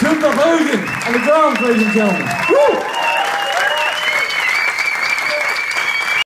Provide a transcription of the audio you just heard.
Cooper Hogan and the drums, ladies and gentlemen. Woo!